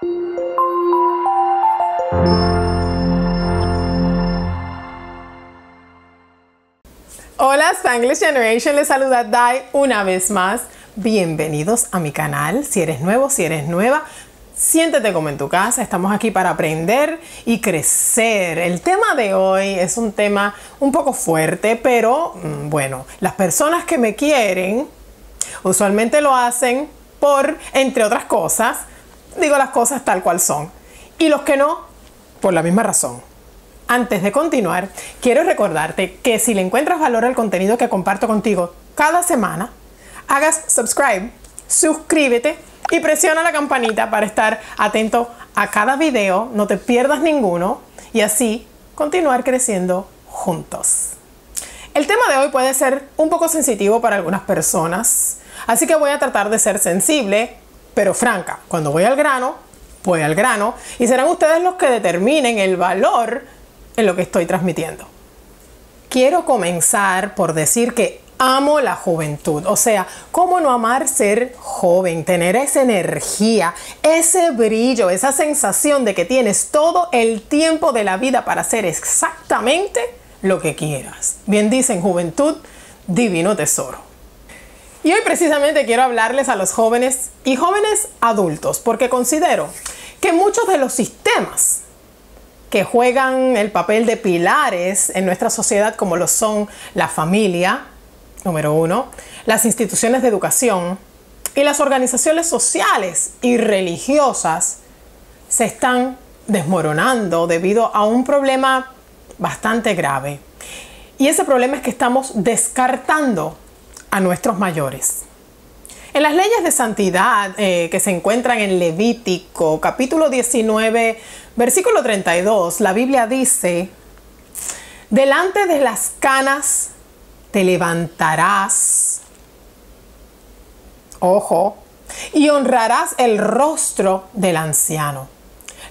Hola Spanglish Generation, les saluda Dai una vez más. Bienvenidos a mi canal. Si eres nuevo, si eres nueva, siéntete como en tu casa. Estamos aquí para aprender y crecer. El tema de hoy es un tema un poco fuerte, pero mm, bueno, las personas que me quieren usualmente lo hacen por, entre otras cosas, digo las cosas tal cual son. Y los que no, por la misma razón. Antes de continuar, quiero recordarte que si le encuentras valor al contenido que comparto contigo cada semana, hagas subscribe, suscríbete y presiona la campanita para estar atento a cada video, no te pierdas ninguno y así continuar creciendo juntos. El tema de hoy puede ser un poco sensitivo para algunas personas, así que voy a tratar de ser sensible, pero franca. Cuando voy al grano, voy al grano y serán ustedes los que determinen el valor en lo que estoy transmitiendo. Quiero comenzar por decir que amo la juventud. O sea, ¿cómo no amar ser joven? Tener esa energía, ese brillo, esa sensación de que tienes todo el tiempo de la vida para hacer exactamente lo que quieras. Bien dicen juventud, divino tesoro. Y hoy precisamente quiero hablarles a los jóvenes y jóvenes adultos, porque considero que muchos de los sistemas que juegan el papel de pilares en nuestra sociedad como lo son la familia, número uno, las instituciones de educación y las organizaciones sociales y religiosas se están desmoronando debido a un problema bastante grave. Y ese problema es que estamos descartando a nuestros mayores. En las leyes de santidad eh, que se encuentran en Levítico capítulo 19 versículo 32, la Biblia dice, delante de las canas te levantarás, ojo, y honrarás el rostro del anciano.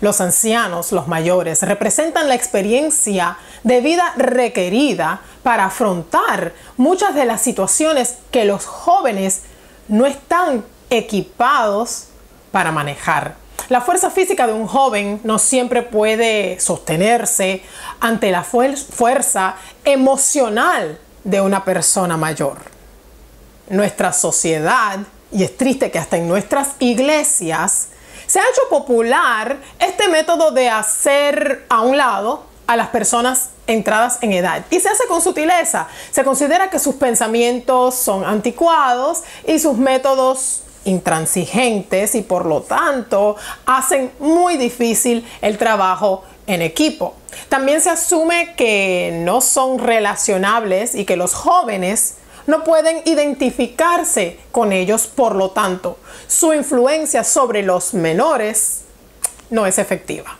Los ancianos, los mayores, representan la experiencia de vida requerida para afrontar muchas de las situaciones que los jóvenes no están equipados para manejar. La fuerza física de un joven no siempre puede sostenerse ante la fuerza emocional de una persona mayor. Nuestra sociedad, y es triste que hasta en nuestras iglesias, se ha hecho popular este método de hacer a un lado a las personas entradas en edad. Y se hace con sutileza. Se considera que sus pensamientos son anticuados y sus métodos intransigentes y por lo tanto hacen muy difícil el trabajo en equipo. También se asume que no son relacionables y que los jóvenes no pueden identificarse con ellos, por lo tanto, su influencia sobre los menores no es efectiva.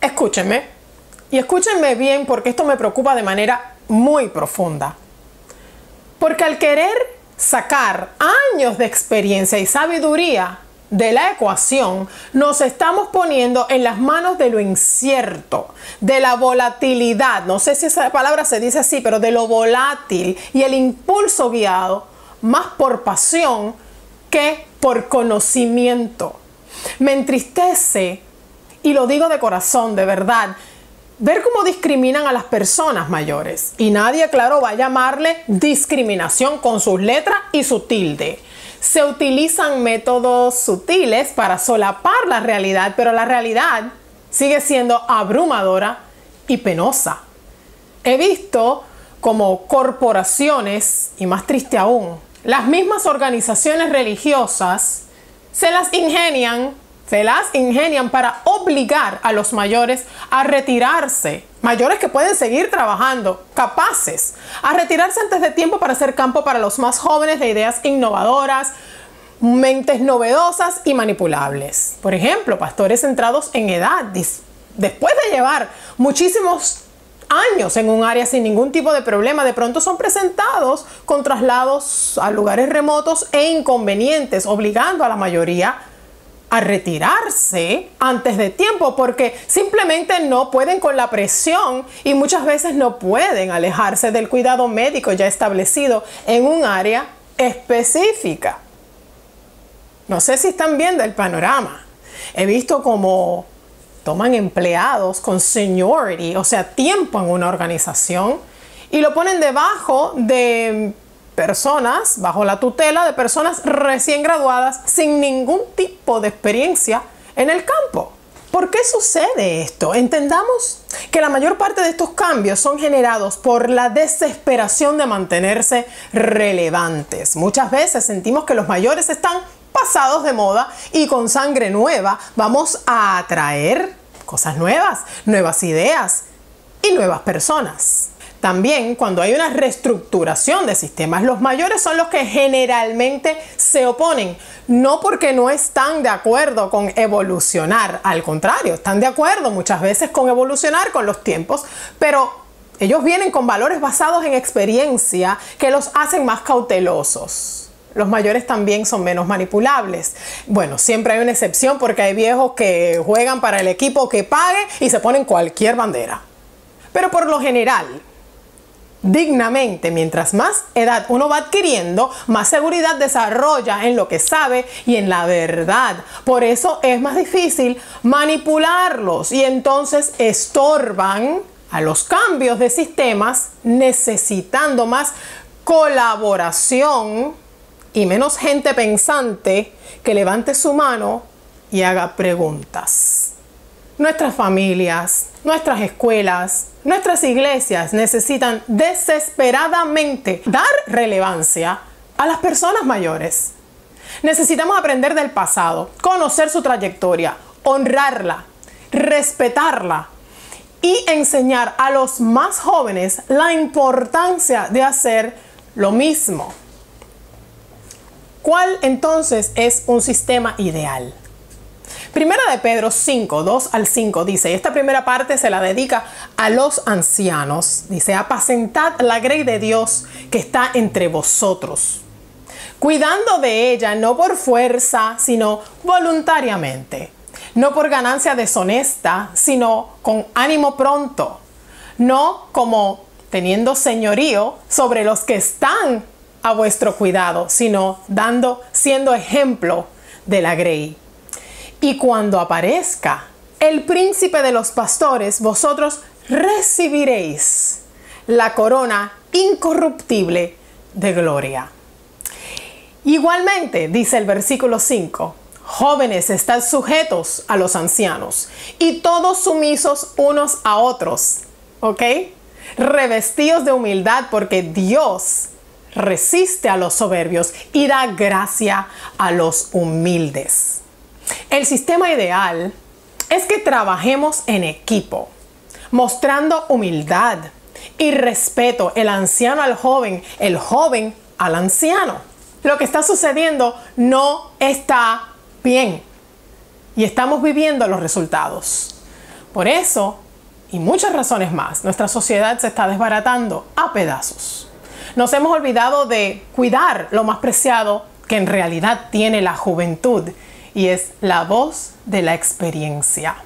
Escúchenme, y escúchenme bien porque esto me preocupa de manera muy profunda. Porque al querer sacar años de experiencia y sabiduría de la ecuación, nos estamos poniendo en las manos de lo incierto, de la volatilidad, no sé si esa palabra se dice así, pero de lo volátil y el impulso guiado más por pasión que por conocimiento. Me entristece, y lo digo de corazón, de verdad, ver cómo discriminan a las personas mayores. Y nadie, claro, va a llamarle discriminación con sus letras y su tilde. Se utilizan métodos sutiles para solapar la realidad, pero la realidad sigue siendo abrumadora y penosa. He visto como corporaciones, y más triste aún, las mismas organizaciones religiosas se las ingenian se las ingenian para obligar a los mayores a retirarse. Mayores que pueden seguir trabajando, capaces, a retirarse antes de tiempo para hacer campo para los más jóvenes de ideas innovadoras, mentes novedosas y manipulables. Por ejemplo, pastores centrados en edad, después de llevar muchísimos años en un área sin ningún tipo de problema, de pronto son presentados con traslados a lugares remotos e inconvenientes, obligando a la mayoría a retirarse antes de tiempo porque simplemente no pueden con la presión y muchas veces no pueden alejarse del cuidado médico ya establecido en un área específica. No sé si están viendo el panorama. He visto como toman empleados con seniority, o sea, tiempo en una organización, y lo ponen debajo de personas, bajo la tutela de personas recién graduadas sin ningún tipo de experiencia en el campo. ¿Por qué sucede esto? Entendamos que la mayor parte de estos cambios son generados por la desesperación de mantenerse relevantes. Muchas veces sentimos que los mayores están pasados de moda y con sangre nueva vamos a atraer cosas nuevas, nuevas ideas y nuevas personas. También cuando hay una reestructuración de sistemas, los mayores son los que generalmente se oponen, no porque no están de acuerdo con evolucionar, al contrario, están de acuerdo muchas veces con evolucionar con los tiempos, pero ellos vienen con valores basados en experiencia que los hacen más cautelosos. Los mayores también son menos manipulables. Bueno, siempre hay una excepción porque hay viejos que juegan para el equipo que pague y se ponen cualquier bandera. Pero por lo general, dignamente. Mientras más edad uno va adquiriendo, más seguridad desarrolla en lo que sabe y en la verdad. Por eso es más difícil manipularlos y entonces estorban a los cambios de sistemas necesitando más colaboración y menos gente pensante que levante su mano y haga preguntas. Nuestras familias, nuestras escuelas, Nuestras iglesias necesitan desesperadamente dar relevancia a las personas mayores. Necesitamos aprender del pasado, conocer su trayectoria, honrarla, respetarla y enseñar a los más jóvenes la importancia de hacer lo mismo. ¿Cuál entonces es un sistema ideal? Primera de Pedro 5, 2 al 5 dice, esta primera parte se la dedica a los ancianos. Dice, apacentad la grey de Dios que está entre vosotros, cuidando de ella no por fuerza, sino voluntariamente, no por ganancia deshonesta, sino con ánimo pronto, no como teniendo señorío sobre los que están a vuestro cuidado, sino dando, siendo ejemplo de la grey. Y cuando aparezca el príncipe de los pastores, vosotros recibiréis la corona incorruptible de gloria. Igualmente, dice el versículo 5, jóvenes están sujetos a los ancianos y todos sumisos unos a otros, ¿ok? Revestidos de humildad porque Dios resiste a los soberbios y da gracia a los humildes. El sistema ideal es que trabajemos en equipo, mostrando humildad y respeto, el anciano al joven, el joven al anciano. Lo que está sucediendo no está bien y estamos viviendo los resultados. Por eso, y muchas razones más, nuestra sociedad se está desbaratando a pedazos. Nos hemos olvidado de cuidar lo más preciado que en realidad tiene la juventud y es la voz de la experiencia,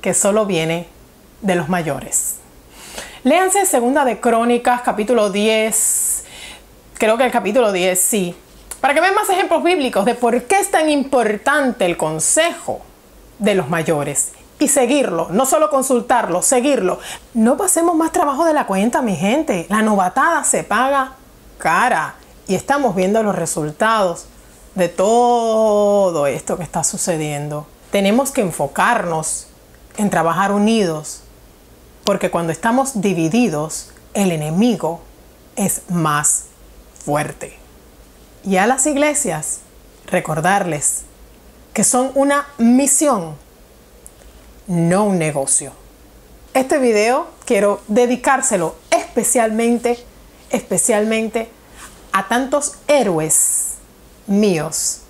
que solo viene de los mayores. Léanse Segunda de Crónicas, capítulo 10, creo que el capítulo 10, sí, para que vean más ejemplos bíblicos de por qué es tan importante el consejo de los mayores y seguirlo, no solo consultarlo, seguirlo. No pasemos más trabajo de la cuenta, mi gente. La novatada se paga cara y estamos viendo los resultados de todo esto que está sucediendo, tenemos que enfocarnos en trabajar unidos, porque cuando estamos divididos, el enemigo es más fuerte. Y a las iglesias, recordarles que son una misión, no un negocio. Este video quiero dedicárselo especialmente, especialmente a tantos héroes míos,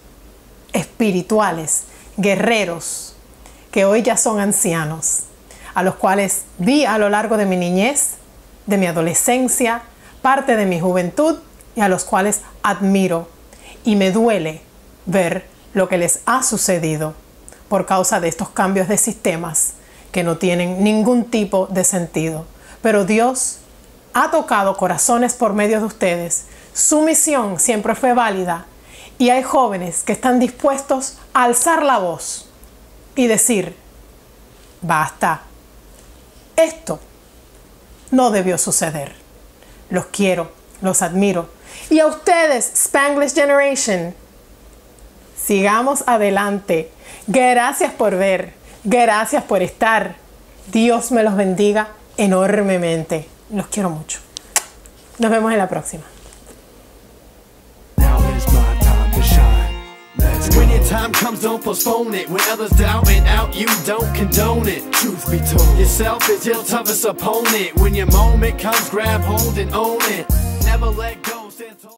espirituales, guerreros, que hoy ya son ancianos, a los cuales vi a lo largo de mi niñez, de mi adolescencia, parte de mi juventud y a los cuales admiro y me duele ver lo que les ha sucedido por causa de estos cambios de sistemas que no tienen ningún tipo de sentido. Pero Dios ha tocado corazones por medio de ustedes. Su misión siempre fue válida Y hay jóvenes que están dispuestos a alzar la voz y decir, basta, esto no debió suceder. Los quiero, los admiro. Y a ustedes, Spanglish Generation, sigamos adelante. Gracias por ver, gracias por estar. Dios me los bendiga enormemente. Los quiero mucho. Nos vemos en la próxima. When your time comes, don't postpone it. When others doubt and out, you don't condone it. Truth be told, yourself is your toughest opponent. When your moment comes, grab hold and own it. Never let go.